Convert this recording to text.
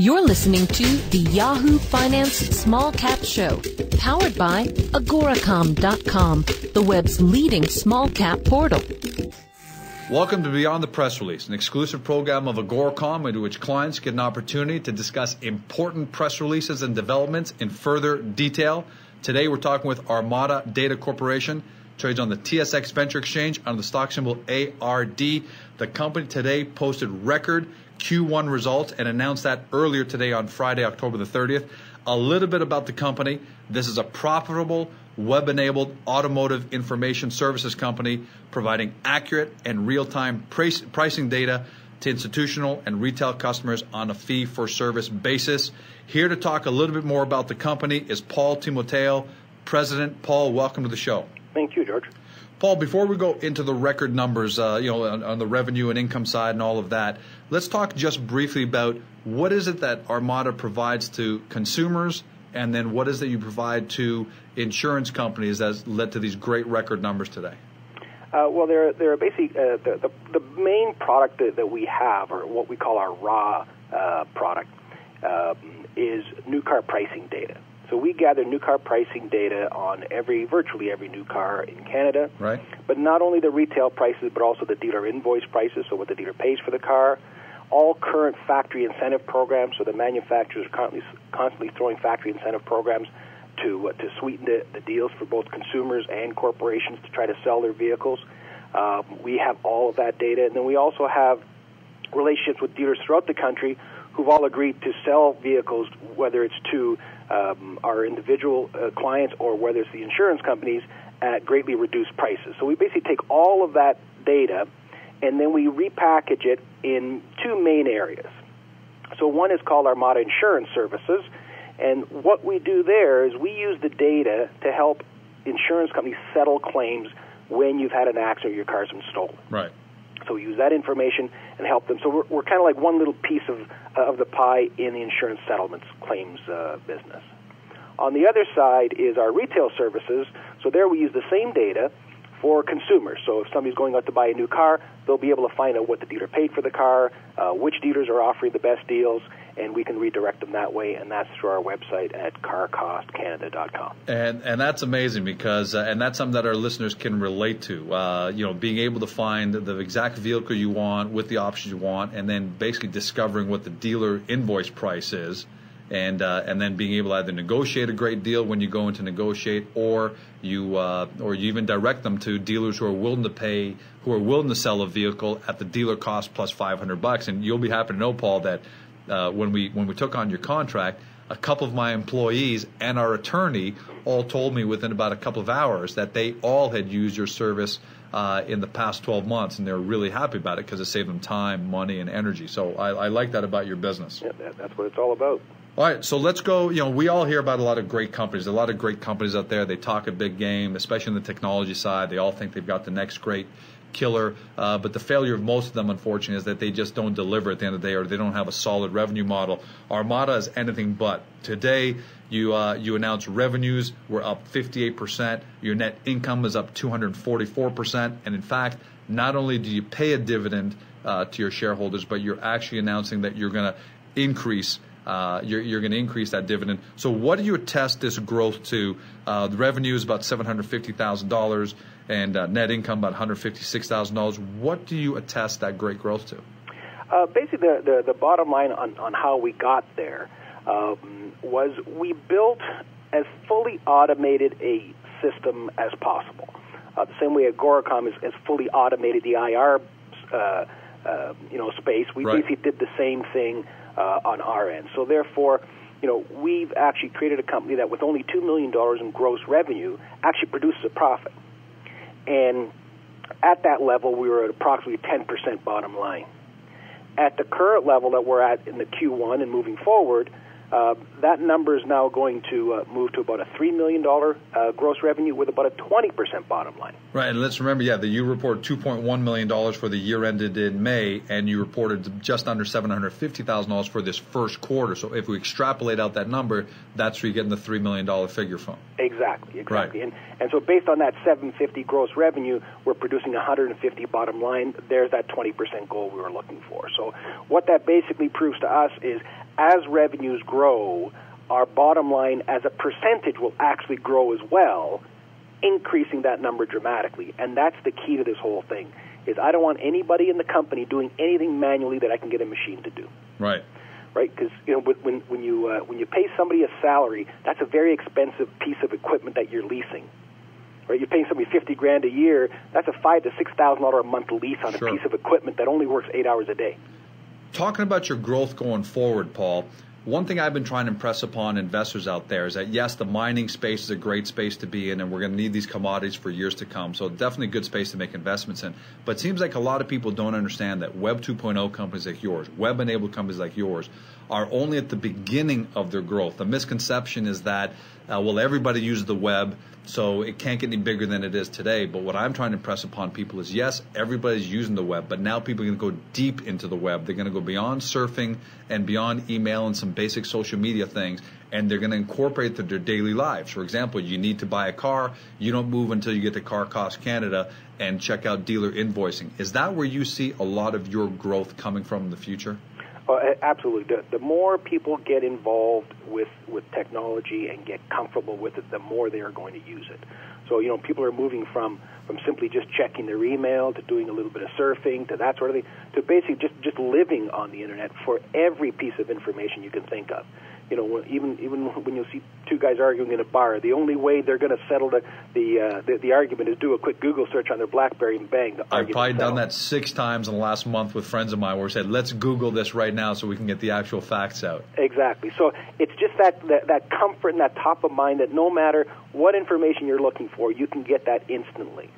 You're listening to the Yahoo Finance Small Cap Show, powered by Agoracom.com, the web's leading small cap portal. Welcome to Beyond the Press Release, an exclusive program of Agoracom in which clients get an opportunity to discuss important press releases and developments in further detail. Today we're talking with Armada Data Corporation, trades on the TSX Venture Exchange under the stock symbol ARD. The company today posted record Q1 results and announced that earlier today on Friday, October the 30th. A little bit about the company. This is a profitable, web enabled automotive information services company providing accurate and real time price, pricing data to institutional and retail customers on a fee for service basis. Here to talk a little bit more about the company is Paul Timoteo, President. Paul, welcome to the show. Thank you, George. Paul, before we go into the record numbers, uh, you know, on, on, the revenue and income side and all of that, let's talk just briefly about what is it that Armada provides to consumers, and then what is it you provide to insurance companies that's led to these great record numbers today. Uh, well, they're they're basically uh, the, the, the main product that, that we have, or what we call our raw uh, product, um, is new car pricing data. So we gather new car pricing data on every, virtually every new car in Canada. Right. But not only the retail prices, but also the dealer invoice prices, so what the dealer pays for the car. All current factory incentive programs, so the manufacturers are constantly, constantly throwing factory incentive programs to uh, to sweeten the, the deals for both consumers and corporations to try to sell their vehicles. Um, we have all of that data, and then we also have relationships with dealers throughout the country who've all agreed to sell vehicles, whether it's to um, our individual uh, clients or whether it's the insurance companies at greatly reduced prices. So we basically take all of that data and then we repackage it in two main areas. So one is called Armada Insurance Services, and what we do there is we use the data to help insurance companies settle claims when you've had an accident or your car's been stolen. Right. So we use that information and help them. So we're, we're kind of like one little piece of, uh, of the pie in the insurance settlements claims uh, business. On the other side is our retail services. So there we use the same data for consumers. So if somebody's going out to buy a new car, they'll be able to find out what the dealer paid for the car, uh, which dealers are offering the best deals, and we can redirect them that way, and that's through our website at carcostcanada.com. And and that's amazing because uh, and that's something that our listeners can relate to. Uh, you know, being able to find the exact vehicle you want with the options you want, and then basically discovering what the dealer invoice price is. And, uh, and then being able to either negotiate a great deal when you go in to negotiate, or you uh, or you even direct them to dealers who are willing to pay, who are willing to sell a vehicle at the dealer cost plus 500 bucks. And you'll be happy to know, Paul, that uh, when we when we took on your contract, a couple of my employees and our attorney all told me within about a couple of hours that they all had used your service uh, in the past 12 months, and they're really happy about it because it saved them time, money, and energy. So I, I like that about your business. Yeah, that's what it's all about. All right, so let's go. You know, we all hear about a lot of great companies. A lot of great companies out there. They talk a big game, especially on the technology side. They all think they've got the next great killer. Uh, but the failure of most of them, unfortunately, is that they just don't deliver at the end of the day, or they don't have a solid revenue model. Armada is anything but. Today, you uh, you announce revenues were up 58%. Your net income is up 244%. And in fact, not only do you pay a dividend uh, to your shareholders, but you're actually announcing that you're going to increase. Uh, you're, you're going to increase that dividend. So, what do you attest this growth to? Uh, the revenue is about seven hundred fifty thousand dollars and uh, net income about $156,000. What do you attest that great growth to? Uh, basically, the, the, the, bottom line on, on how we got there um, was we built as fully automated a system as possible. Uh, the same way Agoracom is, has fully automated the IR uh, uh, you know, space, we right. basically did the same thing Uh, on our end. So therefore, you know, we've actually created a company that with only $2 million in gross revenue actually produces a profit. And at that level, we were at approximately 10% bottom line. At the current level that we're at in the Q1 and moving forward, uh, that number is now going to uh, move to about a $3 million uh, gross revenue with about a 20% bottom line. Right, and let's remember, yeah, that you reported $2.1 million for the year ended in May, and you reported just under $750,000 for this first quarter. So if we extrapolate out that number, that's where you're getting the $3 million figure from. Exactly, exactly. Right. And, and so based on that 750 gross revenue, we're producing 150 bottom line. There's that 20% goal we were looking for. So what that basically proves to us is as revenues grow, our bottom line as a percentage will actually grow as well, increasing that number dramatically. And that's the key to this whole thing. Is I don't want anybody in the company doing anything manually that I can get a machine to do. Right. Right, because you know when when you uh, when you pay somebody a salary, that's a very expensive piece of equipment that you're leasing right? You're paying somebody fifty grand a year. That's a five to six thousand dollar a month lease on Sure. a piece of equipment that only works eight hours a day. Talking about your growth going forward, Paul, one thing I've been trying to impress upon investors out there is that yes, the mining space is a great space to be in, and we're going to need these commodities for years to come. So definitely a good space to make investments in. But it seems like a lot of people don't understand that Web 2.0 companies like yours, web-enabled companies like yours, are only at the beginning of their growth. The misconception is that uh, well, everybody uses the web, so it can't get any bigger than it is today. But what I'm trying to impress upon people is yes, everybody's using the web, but now people are going to go deep into the web. They're going to go beyond surfing and beyond email and some basic social media things, and they're going to incorporate their daily lives. For example, you need to buy a car, you don't move until you get to Car Cost Canada and check out dealer invoicing. Is that where you see a lot of your growth coming from in the future? Uh, absolutely. The, the more people get involved with, with technology and get comfortable with it, the more they are going to use it. So, you know, people are moving from, from simply just checking their email to doing a little bit of surfing to that sort of thing to basically just, just living on the internet for every piece of information you can think of. You know, even even when you see two guys arguing in a bar, the only way they're going to settle the the, uh, the the argument is do a quick Google search on their BlackBerry and bang, the I've probably done that six times in the last month with friends of mine where we said, let's Google this right now so we can get the actual facts out. Exactly. So it's just that, that that comfort and that top of mind that no matter what information you're looking for, you can get that instantly.